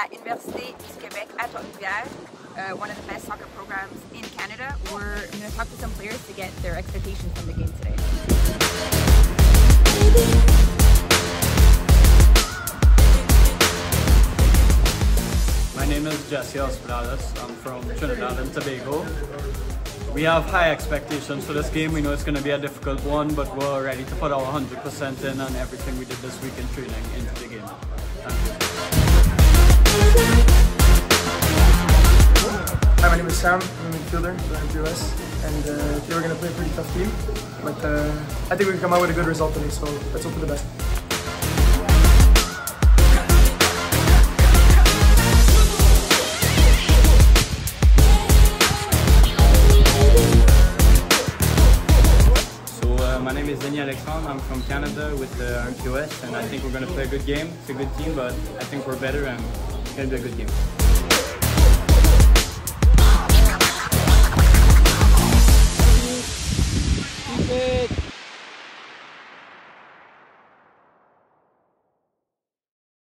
la Université du Québec à Trois-Rivières, uh, one of the best soccer programs in Canada. We're going to talk to some players to get their expectations from the game today. My name is Jesse Hospitales. I'm from Trinidad and Tobago. We have high expectations for this game. We know it's going to be a difficult one, but we're ready to put our 100% in on everything we did this week in training into the game. Is Sam. I'm a midfielder for US, and uh, today we're going to play a pretty tough team. But uh, I think we can come out with a good result today, so let's hope for the best. So uh, my name is Denis Alexandre. I'm from Canada with the RQS, and I think we're going to play a good game. It's a good team, but I think we're better, and it's going to be a good game.